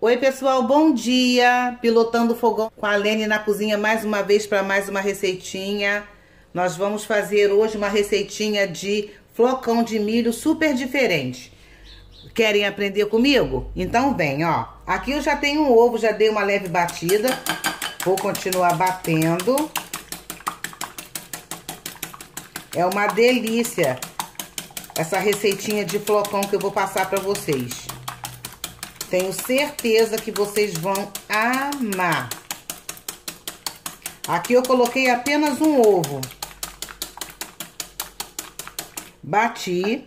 Oi pessoal, bom dia! Pilotando o fogão com a Lene na cozinha mais uma vez para mais uma receitinha. Nós vamos fazer hoje uma receitinha de flocão de milho super diferente. Querem aprender comigo? Então vem, ó. Aqui eu já tenho um ovo, já dei uma leve batida. Vou continuar batendo. É uma delícia essa receitinha de flocão que eu vou passar para vocês. Tenho certeza que vocês vão amar. Aqui eu coloquei apenas um ovo. Bati.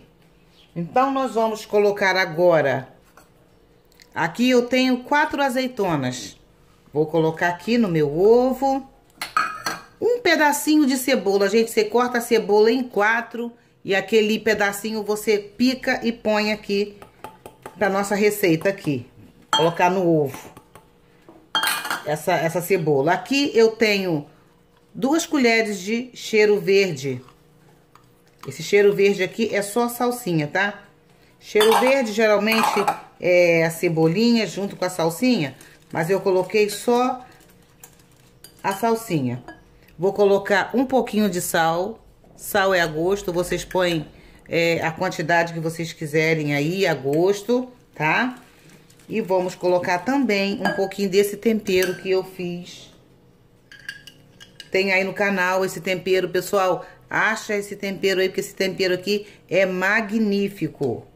Então, nós vamos colocar agora... Aqui eu tenho quatro azeitonas. Vou colocar aqui no meu ovo. Um pedacinho de cebola. Gente, você corta a cebola em quatro. E aquele pedacinho você pica e põe aqui para nossa receita aqui. Colocar no ovo. Essa, essa cebola. Aqui eu tenho duas colheres de cheiro verde. Esse cheiro verde aqui é só salsinha, tá? Cheiro verde geralmente é a cebolinha junto com a salsinha. Mas eu coloquei só a salsinha. Vou colocar um pouquinho de sal. Sal é a gosto, vocês põem é, a quantidade que vocês quiserem aí, a gosto, tá? E vamos colocar também um pouquinho desse tempero que eu fiz. Tem aí no canal esse tempero, pessoal. Acha esse tempero aí, porque esse tempero aqui é magnífico.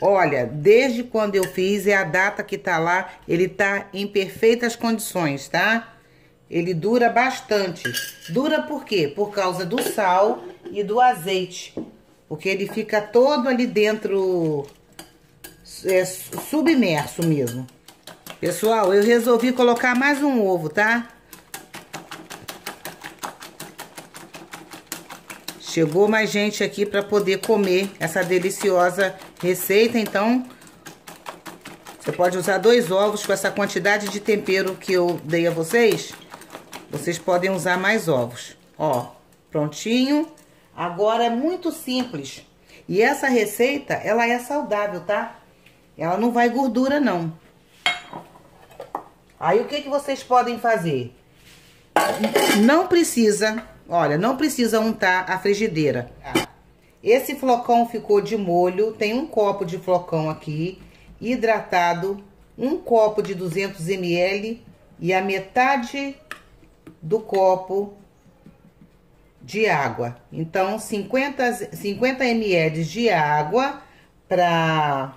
Olha, desde quando eu fiz, é a data que tá lá, ele tá em perfeitas condições, tá? Ele dura bastante. Dura por quê? Por causa do sal e do azeite. Porque ele fica todo ali dentro, é, submerso mesmo. Pessoal, eu resolvi colocar mais um ovo, tá? Chegou mais gente aqui para poder comer essa deliciosa receita, então... Você pode usar dois ovos com essa quantidade de tempero que eu dei a vocês. Vocês podem usar mais ovos. Ó, prontinho. Agora é muito simples. E essa receita, ela é saudável, tá? Ela não vai gordura, não. Aí, o que, que vocês podem fazer? Não precisa, olha, não precisa untar a frigideira. Esse flocão ficou de molho, tem um copo de flocão aqui, hidratado, um copo de 200 ml e a metade do copo de água. Então, 50, 50 ml de água para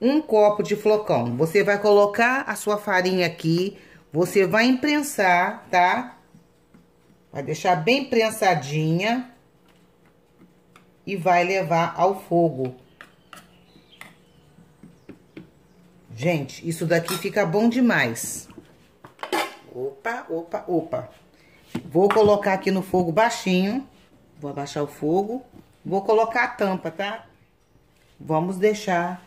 um copo de flocão. Você vai colocar a sua farinha aqui, você vai imprensar, tá? Vai deixar bem prensadinha e vai levar ao fogo. Gente, isso daqui fica bom demais. Opa, opa, opa. Vou colocar aqui no fogo baixinho. Vou abaixar o fogo. Vou colocar a tampa, tá? Vamos deixar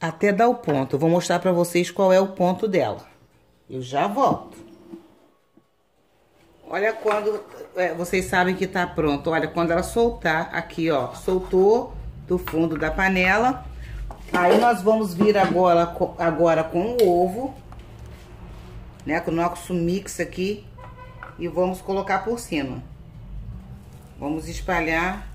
até dar o ponto. vou mostrar pra vocês qual é o ponto dela. Eu já volto. Olha quando... É, vocês sabem que tá pronto. Olha, quando ela soltar aqui, ó. Soltou do fundo da panela. Aí, nós vamos vir agora, agora com o ovo. Né? Com o nosso mix aqui e vamos colocar por cima. Vamos espalhar.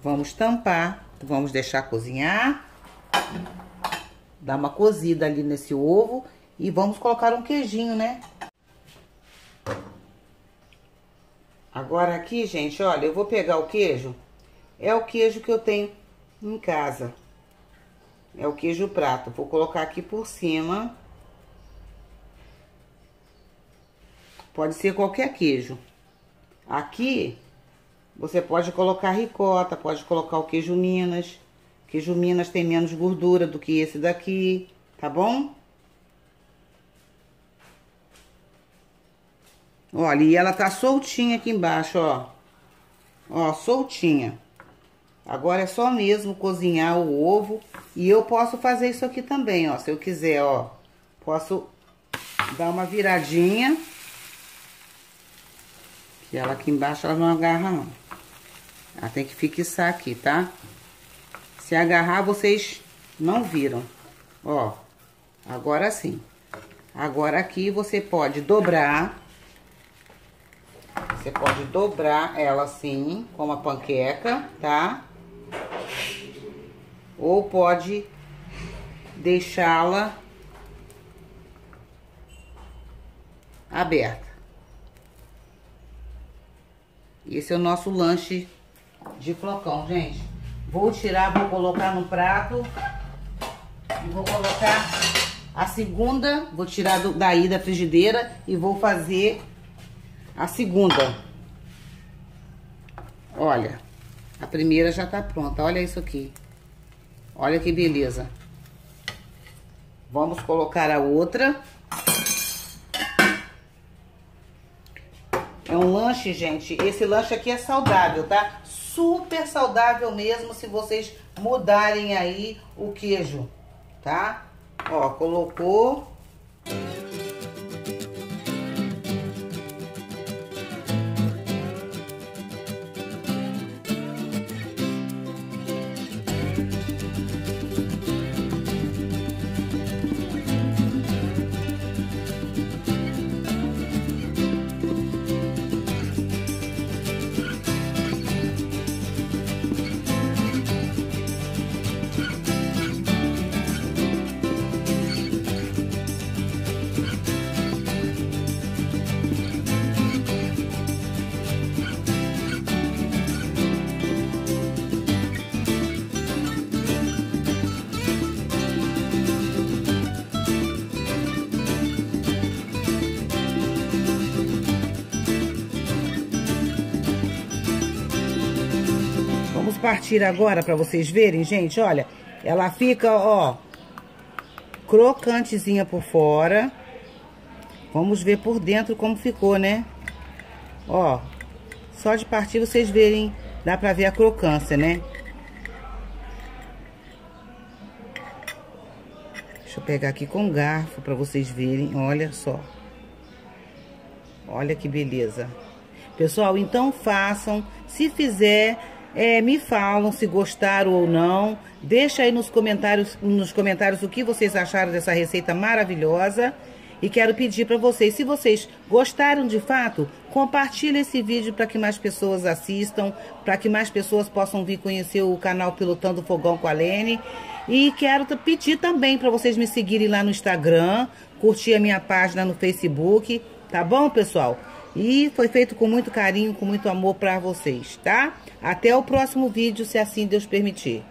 Vamos tampar, vamos deixar cozinhar. Dar uma cozida ali nesse ovo e vamos colocar um queijinho, né? Agora aqui, gente, olha, eu vou pegar o queijo. É o queijo que eu tenho em casa. É o queijo prato. Vou colocar aqui por cima. Pode ser qualquer queijo. Aqui, você pode colocar ricota, pode colocar o queijo Minas. Queijo Minas tem menos gordura do que esse daqui, tá bom? Olha, e ela tá soltinha aqui embaixo, ó. Ó, soltinha. Agora é só mesmo cozinhar o ovo. E eu posso fazer isso aqui também, ó. Se eu quiser, ó. Posso dar uma viradinha. Que ela aqui embaixo, ela não agarra, não. Ela tem que fixar aqui, tá? Se agarrar, vocês não viram. Ó, agora sim. Agora aqui você pode dobrar. Você pode dobrar ela assim, como a panqueca, tá? Ou pode deixá-la aberta. Esse é o nosso lanche de flocão, gente. Vou tirar, vou colocar no prato. E vou colocar a segunda, vou tirar do, daí da frigideira e vou fazer a segunda. Olha, a primeira já tá pronta, olha isso aqui. Olha que beleza. Vamos colocar a outra. É um lanche, gente. Esse lanche aqui é saudável, tá? Super saudável mesmo se vocês mudarem aí o queijo, tá? Ó, colocou. Partir agora para vocês verem, gente, olha. Ela fica, ó, crocantezinha por fora. Vamos ver por dentro como ficou, né? Ó, só de partir vocês verem, dá pra ver a crocância, né? Deixa eu pegar aqui com garfo pra vocês verem, olha só. Olha que beleza. Pessoal, então façam, se fizer é, me falam se gostaram ou não. Deixa aí nos comentários, nos comentários o que vocês acharam dessa receita maravilhosa. E quero pedir para vocês, se vocês gostaram de fato, compartilhe esse vídeo para que mais pessoas assistam, para que mais pessoas possam vir conhecer o canal Pilotando Fogão com a Lene. E quero pedir também para vocês me seguirem lá no Instagram, curtir a minha página no Facebook, tá bom, pessoal? E foi feito com muito carinho, com muito amor para vocês, tá? Até o próximo vídeo, se assim Deus permitir.